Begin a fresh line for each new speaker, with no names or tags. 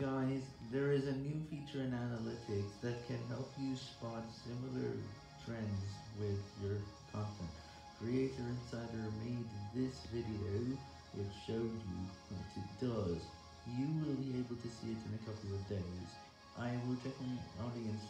Guys, there is a new feature in analytics that can help you spot similar trends with your content. Creator Insider made this video which showed you what it does. You will be able to see it in a couple of days. I will check my audience.